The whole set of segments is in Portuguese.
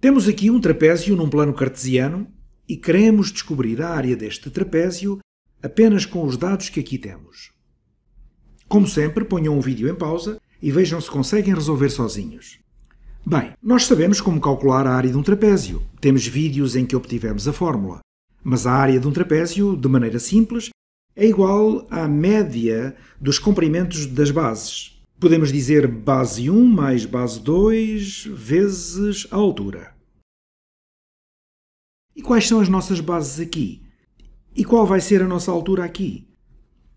Temos aqui um trapézio num plano cartesiano e queremos descobrir a área deste trapézio apenas com os dados que aqui temos. Como sempre, ponham o vídeo em pausa e vejam se conseguem resolver sozinhos. Bem, nós sabemos como calcular a área de um trapézio. Temos vídeos em que obtivemos a fórmula. Mas a área de um trapézio, de maneira simples, é igual à média dos comprimentos das bases. Podemos dizer base 1 mais base 2 vezes a altura. E quais são as nossas bases aqui? E qual vai ser a nossa altura aqui?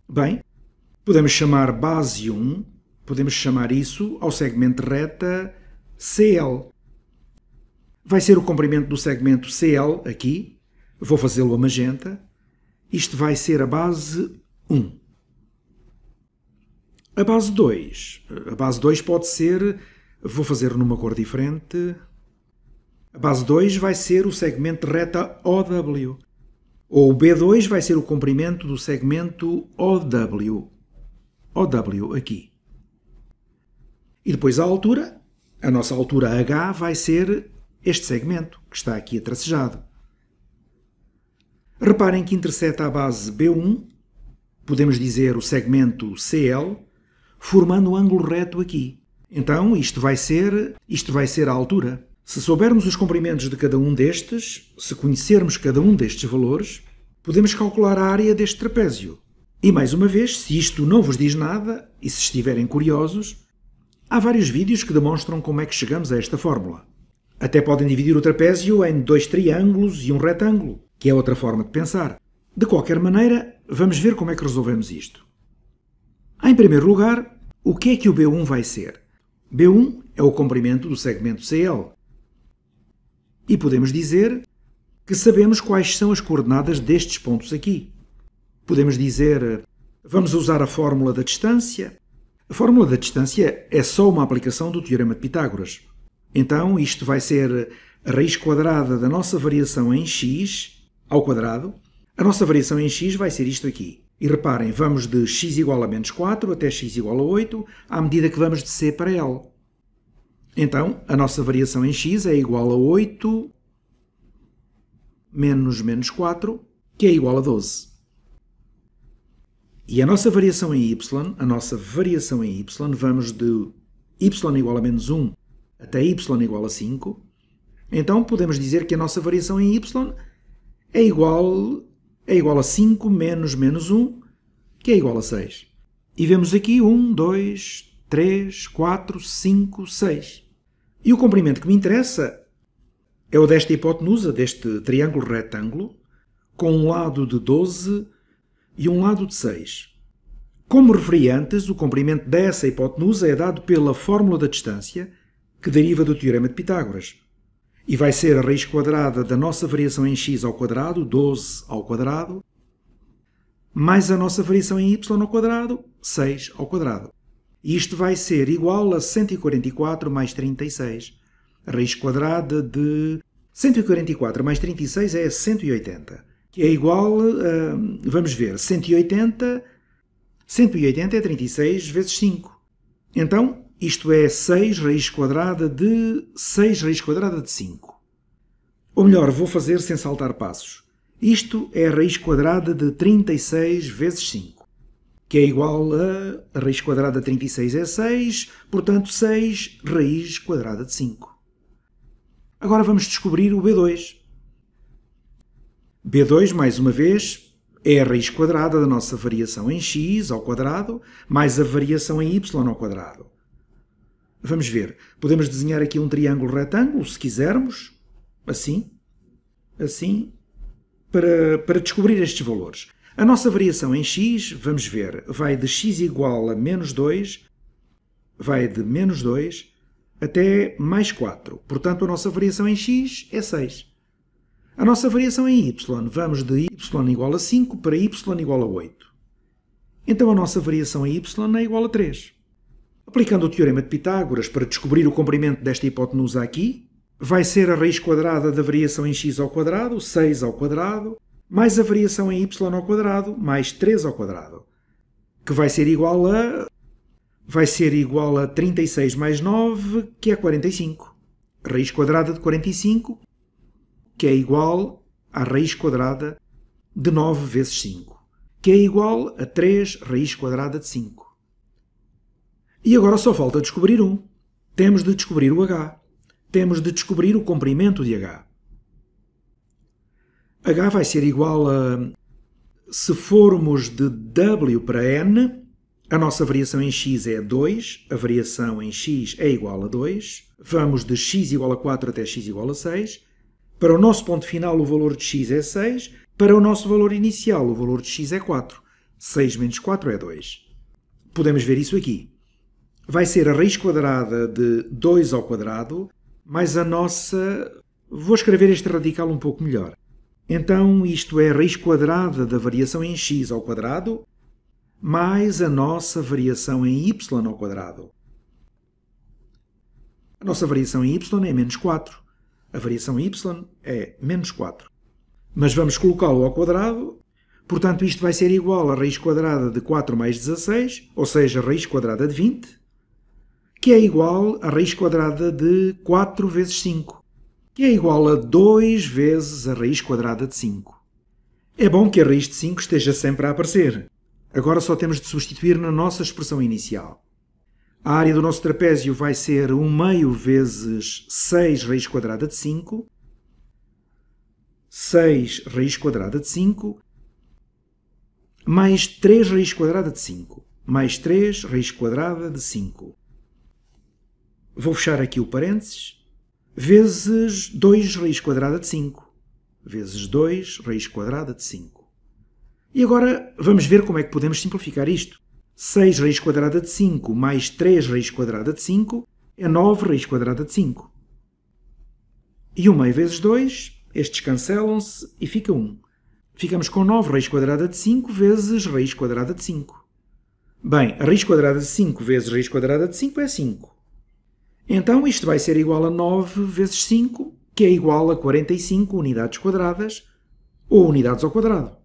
Bem, podemos chamar base 1, podemos chamar isso ao segmento reta CL. Vai ser o comprimento do segmento CL aqui, vou fazê-lo a magenta, isto vai ser a base 1. A base 2. A base 2 pode ser, vou fazer numa cor diferente. A base 2 vai ser o segmento reta OW. Ou o B2 vai ser o comprimento do segmento OW. OW aqui. E depois a altura, a nossa altura H vai ser este segmento que está aqui atracejado. Reparem que interseta a base B1, podemos dizer o segmento CL, formando um ângulo reto aqui. Então, isto vai ser, isto vai ser a altura. Se soubermos os comprimentos de cada um destes, se conhecermos cada um destes valores, podemos calcular a área deste trapézio. E mais uma vez, se isto não vos diz nada, e se estiverem curiosos, há vários vídeos que demonstram como é que chegamos a esta fórmula. Até podem dividir o trapézio em dois triângulos e um retângulo que é outra forma de pensar. De qualquer maneira, vamos ver como é que resolvemos isto. Em primeiro lugar, o que é que o B1 vai ser? B1 é o comprimento do segmento CL. E podemos dizer que sabemos quais são as coordenadas destes pontos aqui. Podemos dizer, vamos usar a fórmula da distância. A fórmula da distância é só uma aplicação do Teorema de Pitágoras. Então, isto vai ser a raiz quadrada da nossa variação em x ao quadrado, a nossa variação em x vai ser isto aqui. E reparem, vamos de x igual a menos 4 até x igual a 8, à medida que vamos de C para L. Então, a nossa variação em x é igual a 8 menos menos 4, que é igual a 12. E a nossa variação em y, a nossa variação em y, vamos de y igual a menos 1 até y igual a 5. Então, podemos dizer que a nossa variação em y é igual, é igual a 5 menos menos 1, que é igual a 6. E vemos aqui 1, 2, 3, 4, 5, 6. E o comprimento que me interessa é o desta hipotenusa, deste triângulo retângulo, com um lado de 12 e um lado de 6. Como referi antes, o comprimento dessa hipotenusa é dado pela fórmula da distância, que deriva do Teorema de Pitágoras. E vai ser a raiz quadrada da nossa variação em x ao quadrado, 12 ao quadrado, mais a nossa variação em y ao quadrado, 6 ao quadrado. Isto vai ser igual a 144 mais 36. A raiz quadrada de 144 mais 36 é 180, que é igual a, vamos ver, 180, 180 é 36 vezes 5. Então, isto é 6 raiz quadrada de 6 raiz quadrada de 5. Ou melhor, vou fazer sem saltar passos. Isto é a raiz quadrada de 36 vezes 5, que é igual a, raiz quadrada de 36 é 6, portanto 6 raiz quadrada de 5. Agora vamos descobrir o B2. B2, mais uma vez, é a raiz quadrada da nossa variação em x ao quadrado mais a variação em y ao quadrado. Vamos ver. Podemos desenhar aqui um triângulo retângulo, se quisermos. Assim. Assim. Para, para descobrir estes valores. A nossa variação em x, vamos ver, vai de x igual a menos 2, vai de menos 2 até mais 4. Portanto, a nossa variação em x é 6. A nossa variação em y, vamos de y igual a 5 para y igual a 8. Então, a nossa variação em y é igual a 3. Aplicando o teorema de Pitágoras para descobrir o comprimento desta hipotenusa aqui, vai ser a raiz quadrada da variação em x ao quadrado, 6 ao quadrado, mais a variação em y ao quadrado, mais 3 ao quadrado, que vai ser igual a vai ser igual a 36 mais 9, que é 45. raiz quadrada de 45, que é igual à raiz quadrada de 9 vezes 5, que é igual a 3 raiz quadrada de 5. E agora só falta descobrir um. Temos de descobrir o h. Temos de descobrir o comprimento de h. h vai ser igual a... Se formos de w para n, a nossa variação em x é 2, a variação em x é igual a 2. Vamos de x igual a 4 até x igual a 6. Para o nosso ponto final, o valor de x é 6. Para o nosso valor inicial, o valor de x é 4. 6 menos 4 é 2. Podemos ver isso aqui. Vai ser a raiz quadrada de 2 ao quadrado mais a nossa... Vou escrever este radical um pouco melhor. Então, isto é a raiz quadrada da variação em x ao quadrado mais a nossa variação em y ao quadrado. A nossa variação em y é menos 4. A variação em y é menos 4 mas vamos colocá-lo ao quadrado, portanto isto vai ser igual a raiz quadrada de 4 mais 16, ou seja, raiz quadrada de 20, que é igual a raiz quadrada de 4 vezes 5, que é igual a 2 vezes a raiz quadrada de 5. É bom que a raiz de 5 esteja sempre a aparecer. Agora só temos de substituir na nossa expressão inicial. A área do nosso trapézio vai ser 1 meio vezes 6 raiz quadrada de 5, 6 raiz quadrada de 5 mais 3 raiz quadrada de 5 mais 3 raiz quadrada de 5. Vou fechar aqui o parênteses. Vezes 2 raiz quadrada de 5. Vezes 2 raiz quadrada de 5. E agora vamos ver como é que podemos simplificar isto. 6 raiz quadrada de 5 mais 3 raiz quadrada de 5 é 9 raiz quadrada de 5. E 1 meio vezes 2 estes cancelam-se e fica 1. Ficamos com 9 raiz quadrada de 5 vezes raiz quadrada de 5. Bem, a raiz quadrada de 5 vezes raiz quadrada de 5 é 5. Então isto vai ser igual a 9 vezes 5, que é igual a 45 unidades quadradas, ou unidades ao quadrado.